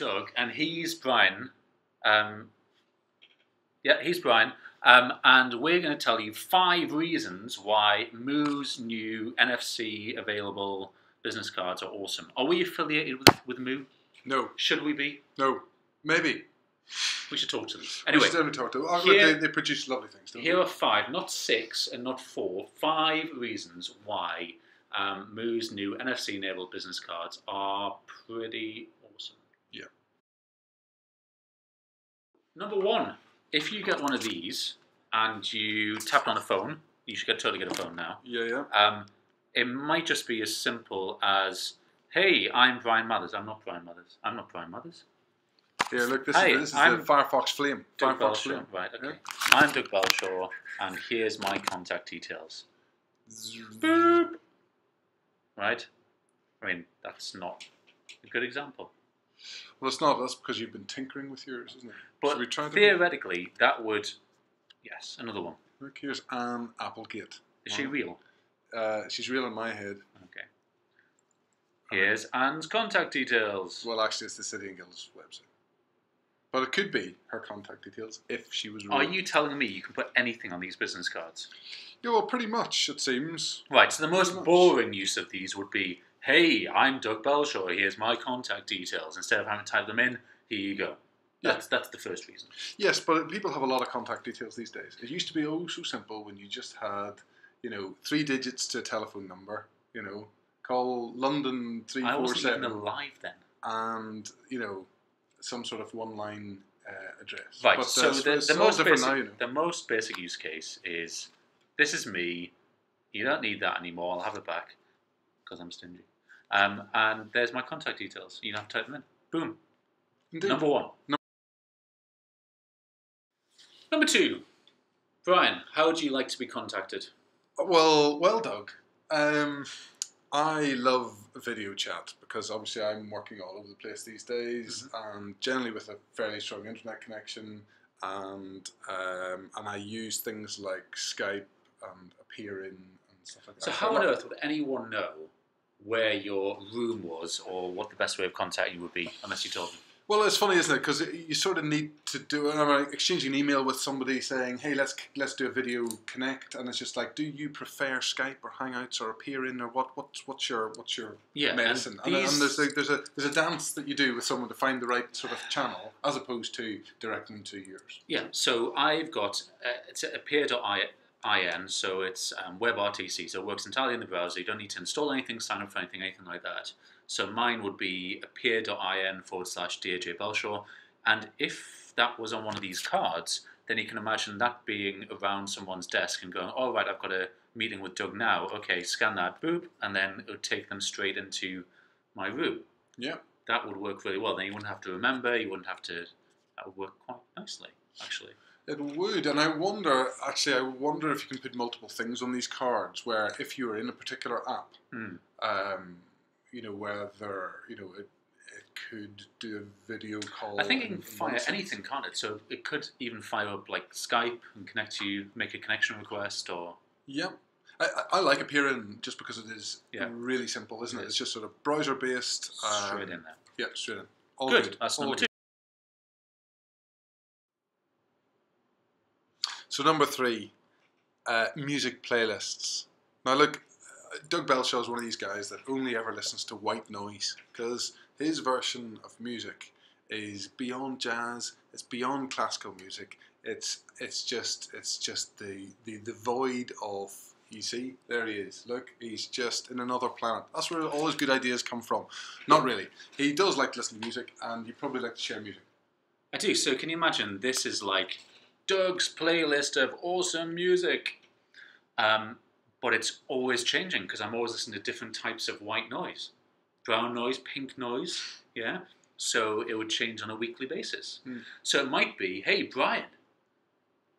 Doug, and he's Bryan. Um, yeah, he's Bryan. Um, and we're going to tell you five reasons why Moo's new NFC available business cards are awesome. Are we affiliated with, with Moo? No, Should we be? no, maybe. We should talk to them. We Anyway, should only talk to. Oh, here- they, they produce lovely things. Don't here they? are five, not six and not four, five reasons why um, Moo's new NFC enabled business cards are pretty Number one, if you get one of these and you tapped on a phone, you should get, totally get a phone now. Yeah, yeah. Um, it might just be as simple as, "Hey, I'm Bryan Mathers. I'm not Bryan Mathers. I'm not Bryan Mathers. Here, look. This Hi, is, this is I'm the Firefox Flame. Doug Firefox Belshaw. Flame. Right. Okay. Yeah. I'm Doug Belshaw, and here's my contact details. Boop. Right. I mean, that's not a good example. Well, it's not. That's because you've been tinkering with yours, isn't it? But Should we try theoretically, that would. Yes, another one. Look, here's Anne Applegate. Is she real? Uh, she's real in my head. Okay. Here's Anne's contact details. Well, actually, it's the City and Guilds website. But it could be her contact details if she was real. Are you telling me you can put anything on these business cards? Yeah, well, pretty much, it seems. Right, so the most boring use of these would be, hey, I'm Doug Belshaw, here's my contact details. Instead of having to type them in, here you go. That's, that's the first reason. Yes, but people have a lot of contact details these days. It used to be oh so simple when you just had, you know, three digits to a telephone number. You know, call London three I four wasn't even seven, alive then. and you know, some sort of one line uh, address. Right, But, so uh, the, the, most basic, now. You know. the most basic use case is, this is me, you don't need that anymore, I'll have it back, because I'm stingy. Um, and there's my contact details, you don't have to type them in. Boom. Indeed. Number one. Num- Number two. Bryan, how would you like to be contacted? Well, well, Doug. Um, I love video chat because obviously I'm working all over the place these days, Mm-hmm. and generally with a fairly strong internet connection, and um, and I use things like Skype and appear.in and stuff like that. So, how on earth would anyone know where your room was or what the best way of contacting you would be unless you told them? Well, it's funny, isn't it? Because you sort of need to do. I'm exchanging an email with somebody saying, "Hey, let's let's do a video connect," and it's just like, "Do you prefer Skype or Hangouts or appear.in or what? What's what's your what's your Yeah, and medicine?" And, and, these- there's a, there's a there's a dance that you do with someone to find the right sort of channel, as opposed to directing them to yours. Yeah, so I've got uh, it's appear.in, so it's um, WebRTC, so it works entirely in the browser. You don't need to install anything, sign up for anything, anything like that. So mine would be appear.in forward slash DAJ Belshaw. And if that was on one of these cards, then you can imagine that being around someone's desk and going, all right, I've got a meeting with Doug now. Okay, scan that, boop, and then it would take them straight into my room. Yeah. That would work really well. Then you wouldn't have to remember, you wouldn't have to, that would work quite nicely, actually. It would, and I wonder. Actually, I wonder if you can put multiple things on these cards. Where if you are in a particular app, Hmm. um, you know, whether you know it, it could do a video call. I think it can fire anything, can't it? So it could even fire up like Skype and connect to you, make a connection request, or Yeah. I, I- like appear.in just because it is Yeah. really simple, isn't It it? is. It's just sort of browser based. straight in there. Yeah, straight in. All Good. good. That's all number good. two. So number three, uh, music playlists. Now look, Doug Belshaw is one of these guys that only ever listens to white noise because his version of music is beyond jazz. It's beyond classical music. It's it's just it's just the the, the void of. You see, there he is. Look, he's just in another planet. That's where all his good ideas come from. Not really. He does like to listen to music, and he probably like to share music. I do. So can you imagine? This is like Doug's playlist of awesome music, um, but it's always changing because I'm always listening to different types of white noise, brown noise, pink noise. Yeah. So it would change on a weekly basis. Hmm. So it might be, hey Bryan,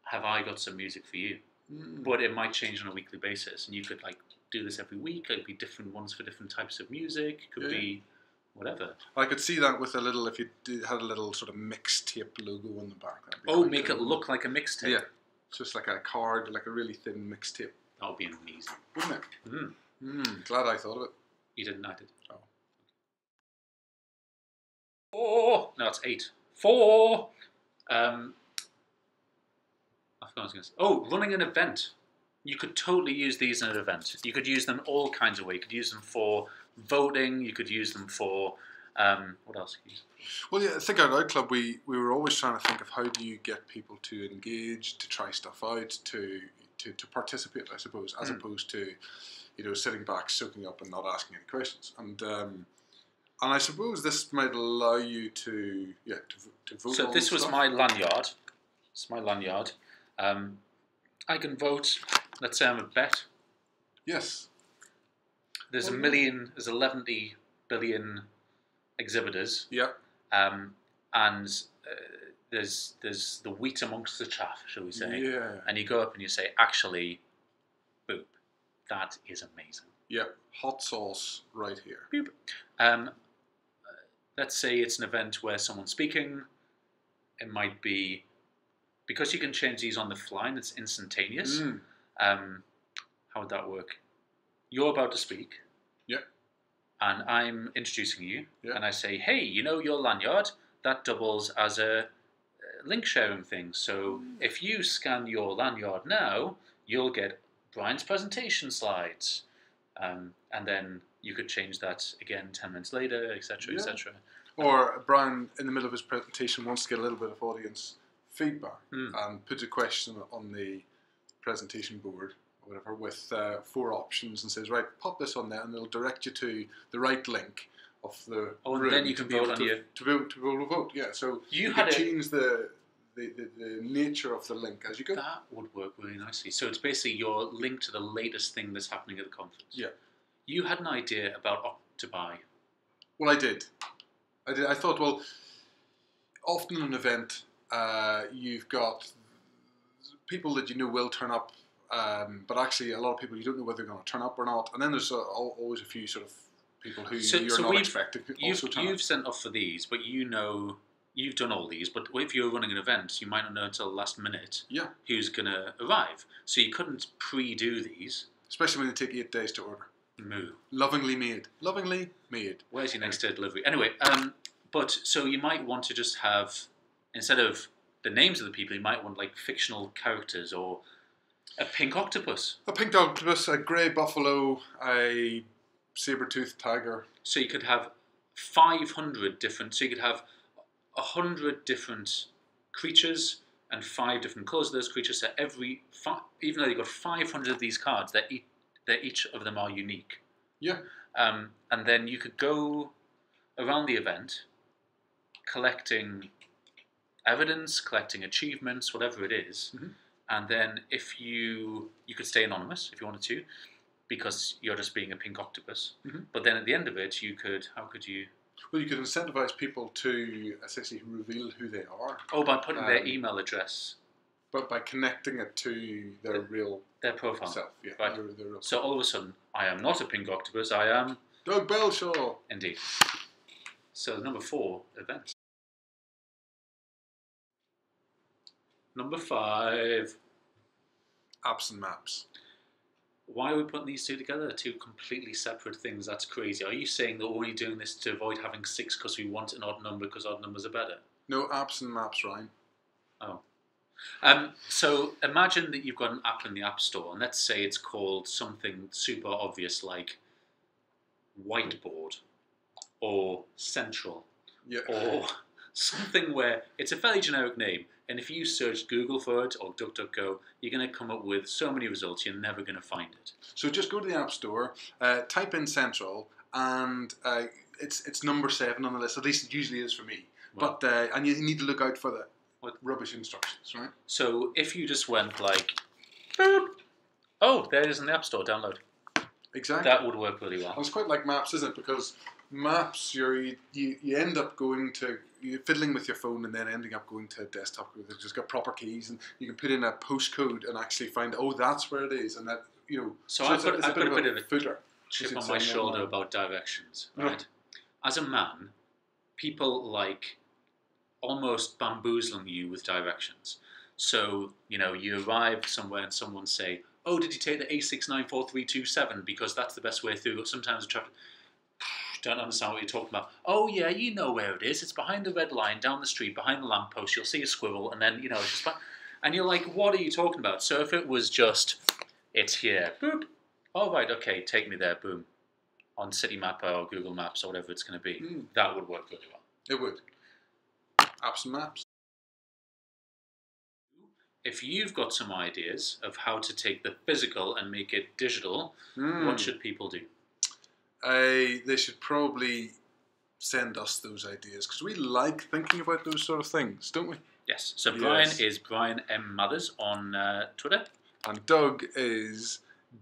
have I got some music for you? Mm. but it might change on a weekly basis, and you could like do this every week. It'd be different ones for different types of music. It could Yeah. be whatever. I could see that with a little, if you did, had a little sort of mixtape logo on the back. Oh, make it look like a mixtape. Yeah, it's just like a card, like a really thin mixtape, That would be amazing. wouldn't it? Mm. Mm, glad I thought of it. You didn't, I did. Four. No, it's eight. Four. Um, I forgot what I was going to say. Oh, running an event. You could totally use these in an event. You could use them all kinds of ways. You could use them for voting. You could use them for um, what else? Could you use? Well, yeah, Think Out Loud Club, we, we were always trying to think of how do you get people to engage, to try stuff out, to to, to participate, I suppose, as Mm. opposed to, you know, sitting back, soaking up, and not asking any questions. And um, and I suppose this might allow you to yeah to, to vote. So this was stuff. my lanyard. It's my lanyard. Um, I can vote. Let's say I'm a bet. yes. There's a Oh, million. There's 11 billion exhibitors, Yeah. um, and uh, there's there's the wheat amongst the chaff, shall we say? Yeah. And you go up and you say, actually, boop, that is amazing. Yeah. Hot sauce right here. Boop. Um, uh, let's say it's an event where someone's speaking. It might be because you can change these on the fly and it's instantaneous. Mm. Um, how would that work? You're about to speak. Yeah. And I'm introducing you, Yeah. and I say, "Hey, you know your lanyard that doubles as a uh, link sharing thing. So if you scan your lanyard now, you'll get Bryan's presentation slides, um, and then you could change that again ten minutes later, etc., Yeah. etc. Or Bryan, in the middle of his presentation, wants to get a little bit of audience feedback Hmm. and puts a question on the presentation board or whatever with uh, four options and says, right, pop this on there and it'll direct you to the right link of the Oh, and then you can vote on to, your- to be, able, to be able to vote. Yeah, so You you, had can change the, the, the, the nature of the link as you go. That would work really nicely. So it's basically your link to the latest thing that's happening at the conference. Yeah. You had an idea about Octobuy. Well, I did. I did. I thought, well, often an event, uh, you've got people that you know will turn up, um, but actually, a lot of people you don't know whether they're going to turn up or not. And then there's al- always a few sort of people who So- you're so not expecting to You've, also turn you've up. sent off for these, but you know you've done all these. But if you're running an event, you might not know until the last minute Yeah, who's going to arrive. So you couldn't pre-do these. especially when they take eight days to order. Moo. Lovingly made. Lovingly made. Where's your next day delivery? Anyway, um, but so you might want to just have instead of the names of the people, you might want like fictional characters or a pink octopus. A pink octopus, a grey buffalo, a saber-toothed tiger. So you could have 500 different, so you could have 100 different creatures and five different colours of those creatures. So every, fi- even though you've got 500 of these cards, they're, e- they're each of them are unique. Yeah. Um, and then you could go around the event collecting evidence, collecting achievements, whatever it is. Mhm. And then if you, you could stay anonymous if you wanted to, because you're just being a pink octopus. Mhm. But then at the end of it, you could, how could you? Well, you could incentivize people to essentially reveal who they are, Oh, by putting their Um, email address, but by connecting it to their real their profile. self. Yeah, Right. their, their So all of a sudden, I am not a pink octopus, I am Doug Belshaw. indeed. So number four, event. Number five. Apps and maps. Why are we putting these two together? They're two completely separate things. That's crazy. Are you saying that we're only doing this to avoid having six because we want an odd number because odd numbers are better? No apps and maps, Ryan. Um, so imagine that you've got an app in the App Store, and let's say it's called something super obvious like Whiteboard or Central Yeah. or something where it's a fairly generic name. And if you search Google for it or DuckDuckGo, you're going to come up with so many results you're never going to find it. So just go to the App Store, uh, type in Central, and uh, it's it's number seven on the list. At least it usually is for me. Well- but uh, and you need to look out for the What? rubbish instructions, right? So if you just went like, boop, oh, there it is in the App Store, download. Exactly. That would work really well. It's quite like maps, isn't it? Because maps, you're, you, you end up going to you fiddling with your phone and then ending up going to a desktop where it's just got proper keys and you can put in a postcode and actually find oh that's where it is and that you know So I've got- it's I've got a bit of a footer. chip on my shoulder online? about directions, right? As a man, people like almost bamboozling you with directions. So, you know, you arrive somewhere and someone say, Oh, did you take the A694327? Because that's the best way through. Sometimes the traffic don't understand what you're talking about. Oh yeah, you know where it is. It's behind the red line, down the street, behind the lamppost. You'll see a squirrel, and then you know it's just. Fine. And you're like, what are you talking about? So if it was just, it's here, boop. All right, okay, take me there, boom. On Citymapper or Google Maps or whatever it's going to be, Mm. that would work really well. It would. Apps and maps. If you've got some ideas of how to take the physical and make it digital, Mm. what should people do? Uh, they should probably send us those ideas because we like thinking about those sort of things, don't we? Yes. So Bryan Yes. is Bryan M Mathers on uh, Twitter. And Doug is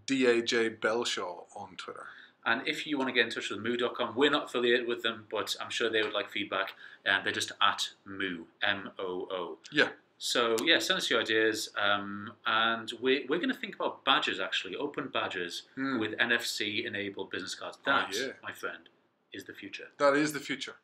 DAJ Belshaw on Twitter. And if you want to get in touch with moo.com, we're not affiliated with them, but I'm sure they would like feedback. And they're just at moo, M O O. Yeah. So, yeah, send us your ideas. Um, and we're, we're going to think about badges, actually, open badges Hmm. with NFC enabled business cards. Oh, That, yeah. my friend, is the future. That is the future.